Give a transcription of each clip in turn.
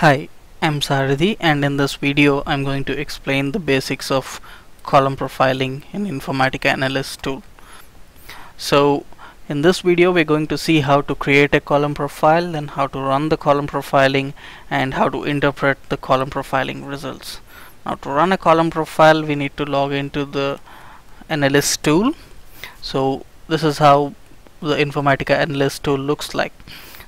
Hi, I'm Sarathi and in this video I'm going to explain the basics of column profiling in Informatica Analyst tool. So in this video we're going to see how to create a column profile, then how to run the column profiling and how to interpret the column profiling results. Now to run a column profile we need to log into the Analyst tool. So this is how the Informatica Analyst tool looks like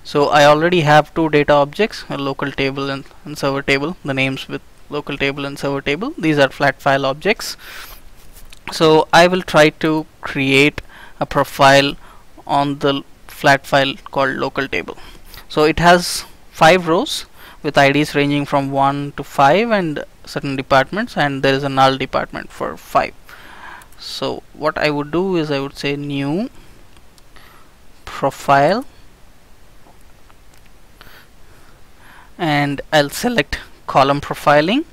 so I already have two data objects a local table and, and, server table the names with local table and server table. These are flat file objects. So I will try to create a profile on the flat file called local table. So it has five rows with IDs ranging from 1 to 5 and certain departments and there is a null department for 5 so what I would do is I would say new profile and I'll select column profiling.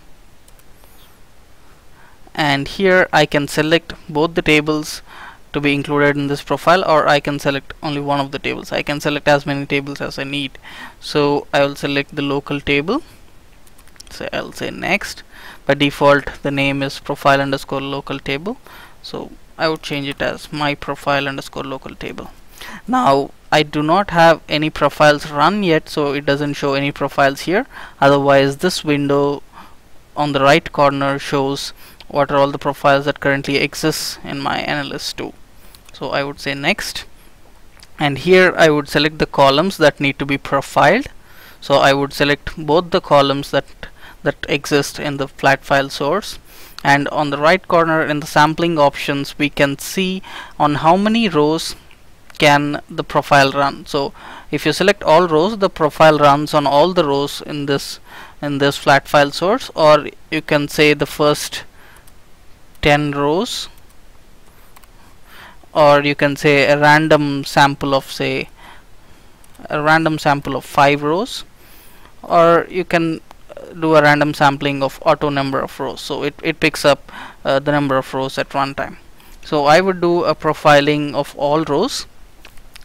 And here I can select both the tables to be included in this profile or I can select only one of the tables. I can select as many tables as I need. So I will select the local table. So I'll say next. By default the name is profile underscore local table. So I would change it as my profile underscore local table. Now I do not have any profiles run yet so it doesn't show any profiles here. Otherwise this window on the right corner shows what are all the profiles that currently exist in my analyst tool so I would say next. And here I would select the columns that need to be profiled. So I would select both the columns that that exist in the flat file source. And on the right corner in the sampling options we can see on how many rows can the profile run. So if you select all rows the profile runs on all the rows in this in this flat file source or you can say the first 10 rows or you can say a random sample of say a random sample of 5 rows or you can do a random sampling of auto number of rows. So it, it picks up uh, the number of rows at one time. So I would do a profiling of all rows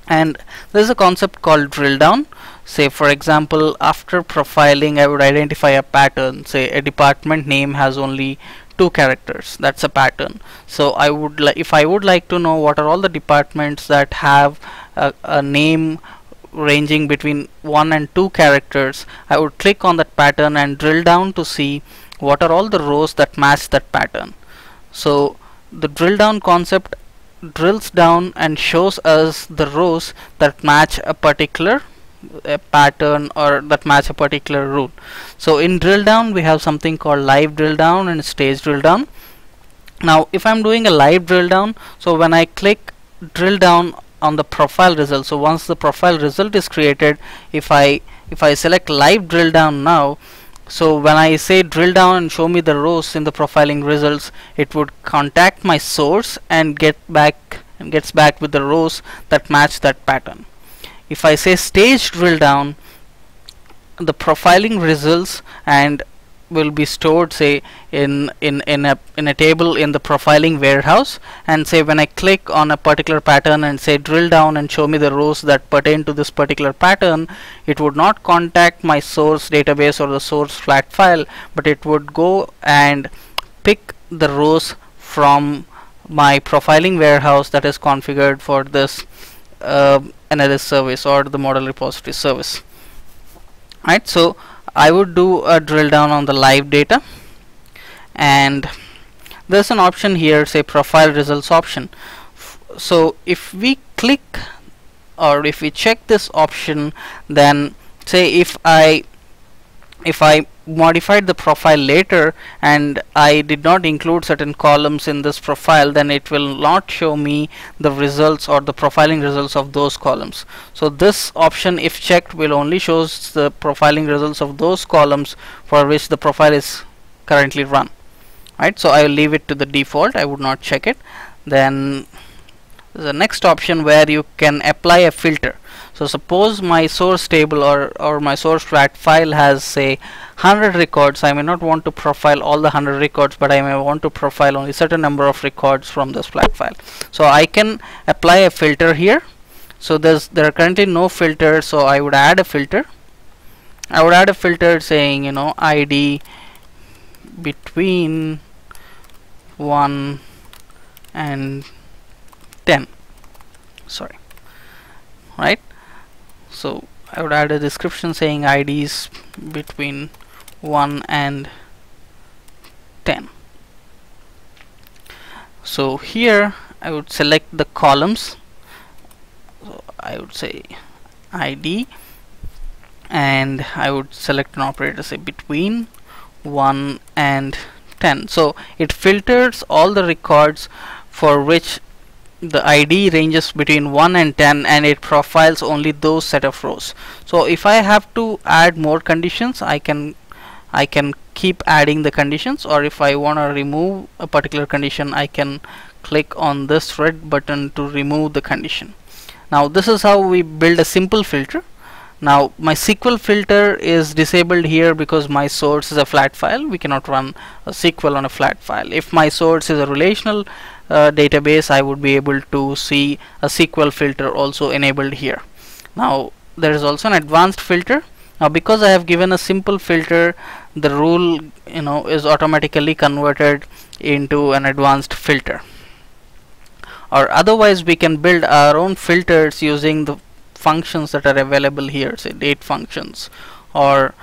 and there's a concept called drill down. Say for example after profiling I would identify a pattern. Say a department name has only two characters. That's a pattern. So I would like if I would like to know what are all the departments that have a, a name ranging between one and two characters I would click on that pattern and drill down to see what are all the rows that match that pattern. So the drill down concept drills down and shows us the rows that match a particular a pattern or that match a particular rule so in drill down we have something called live drill down and stage drill down. Now if I'm doing a live drill down so when I click drill down on the profile result so once the profile result is created if I if I select live drill down now so when I say drill down and show me the rows in the profiling results it would contact my source and get back and gets back with the rows that match that pattern. If I say stage drill down the profiling results and will be stored say in in in a in a table in the profiling warehouse. And say when I click on a particular pattern and say drill down and show me the rows that pertain to this particular pattern it would not contact my source database or the source flat file but it would go and pick the rows from my profiling warehouse that is configured for this uh, analyst service or the model repository service. Right? So I would do a drill down on the live data. And there's an option here say profile results option. F so if we click or if we check this option then say if I if I modified the profile later and I did not include certain columns in this profile then it will not show me the results or the profiling results of those columns. So this option if checked will only shows the profiling results of those columns for which the profile is currently run. Right? So I will leave it to the default. I would not check it. Then the next option where you can apply a filter. So suppose my source table or, or my source flat file has say 100 records. I may not want to profile all the 100 records but I may want to profile only certain number of records from this flat file. So I can apply a filter here. So there's there are currently no filters so I would add a filter. I would add a filter saying you know ID between 1 and 10 sorry. Right? So I would add a description saying IDs between 1 and 10 so here I would select the columns. So I would say ID and I would select an operator say between 1 and 10 so it filters all the records for which the ID ranges between 1 and 10 and it profiles only those set of rows. So if I have to add more conditions I can I can keep adding the conditions or if I want to remove a particular condition I can click on this red button to remove the condition. Now this is how we build a simple filter now my SQL filter is disabled here because my source is a flat file. We cannot run a SQL on a flat file. If my source is a relational uh, database I would be able to see a SQL filter also enabled here. Now there is also an advanced filter. Now because I have given a simple filter the rule you know is automatically converted into an advanced filter. Or otherwise we can build our own filters using the functions that are available here say date functions or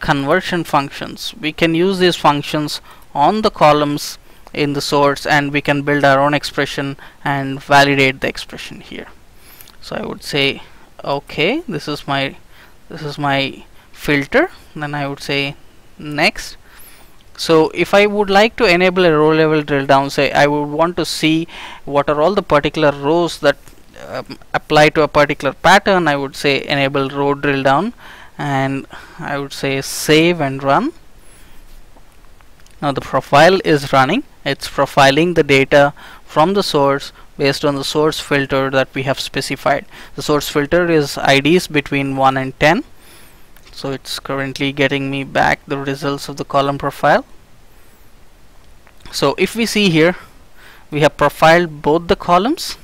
conversion functions. We can use these functions on the columns in the source and we can build our own expression and validate the expression here. So I would say okay this is my this is my filter. Then I would say next. So if I would like to enable a row level drill down say I would want to see what are all the particular rows that um, apply to a particular pattern I would say enable row drill down and I would say save and run. Now the profile is running. It's profiling the data from the source based on the source filter that we have specified. The source filter is IDs between 1 and 10 so it's currently getting me back the results of the column profile. So if we see here we have profiled both the columns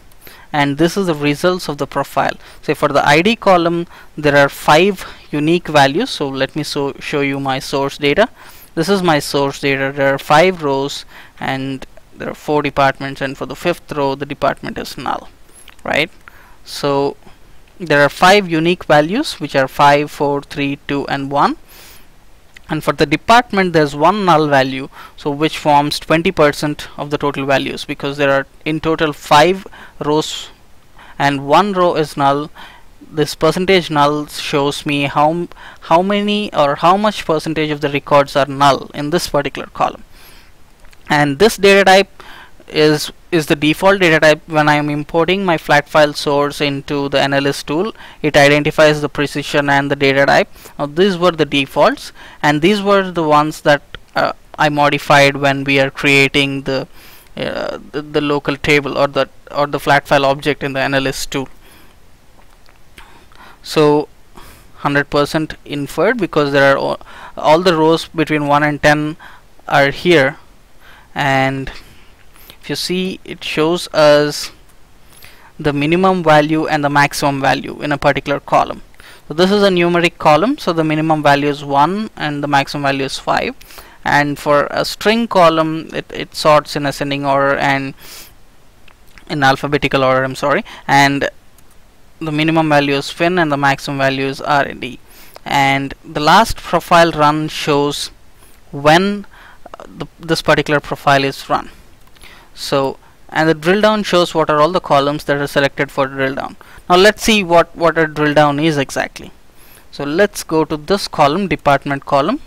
and this is the results of the profile. So for the ID column there are five unique values. So let me so show you my source data. This is my source data. There are five rows and there are four departments and for the fifth row the department is null right? So there are five unique values which are 5 4 3 2 and 1 and for the department there's one null value so which forms 20% of the total values because there are in total five rows and one row is null. This percentage null shows me how how many or how much percentage of the records are null in this particular column. And this data type is is the default data type when I am importing my flat file source into the analyst tool it identifies the precision and the data type. Now these were the defaults and these were the ones that uh, I modified when we are creating the, uh, the the local table or the or the flat file object in the analyst tool. So 100% inferred because there are all, all the rows between 1 and 10 are here and if you see it shows us the minimum value and the maximum value in a particular column. So this is a numeric column. So the minimum value is 1 and the maximum value is 5 and for a string column it, it sorts in ascending order and in alphabetical order I'm sorry. And the minimum value is fin and the maximum value is RD and the last profile run shows when the, this particular profile is run so and the drill down shows what are all the columns that are selected for drill down. Now let's see what what a drill down is exactly. So let's go to this column department column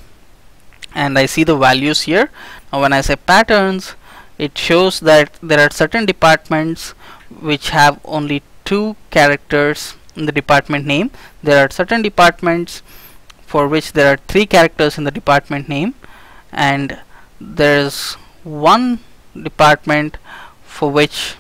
and I see the values here. Now when I say patterns it shows that there are certain departments which have only two characters in the department name. There are certain departments for which there are three characters in the department name and there's one department for which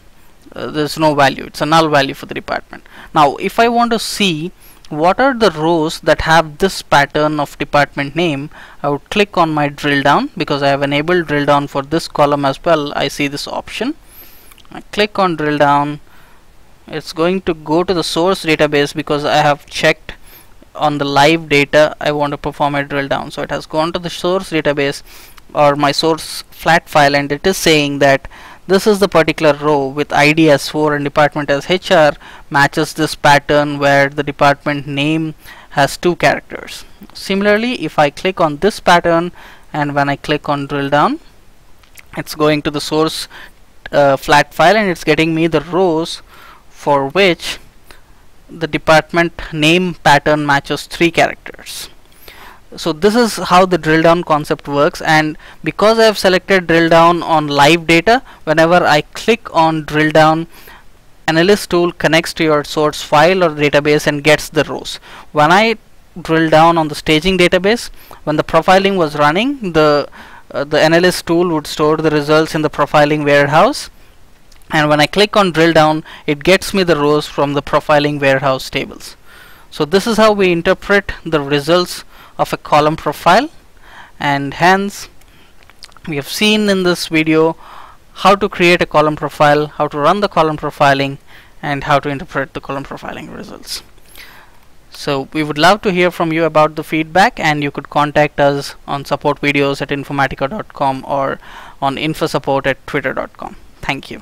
uh, there's no value. It's a null value for the department. Now if I want to see what are the rows that have this pattern of department name I would click on my drill down because I have enabled drill down for this column as well. I see this option. I click on drill down. It's going to go to the source database because I have checked on the live data. I want to perform a drill down. So it has gone to the source database or my source flat file and it is saying that this is the particular row with ID as 4 and department as HR matches this pattern where the department name has two characters. Similarly if I click on this pattern and when I click on drill down it's going to the source uh, flat file and it's getting me the rows for which the department name pattern matches three characters so this is how the drill down concept works and because I have selected drill down on live data whenever I click on drill down analyst tool connects to your source file or database and gets the rows. When I drill down on the staging database when the profiling was running the uh, the analyst tool would store the results in the profiling warehouse. And when I click on drill down it gets me the rows from the profiling warehouse tables. So this is how we interpret the results of a column profile. And hence we have seen in this video how to create a column profile how to run the column profiling and how to interpret the column profiling results. So we would love to hear from you about the feedback and you could contact us on supportvideos at informatica.com or on infosupport at twitter.com thank you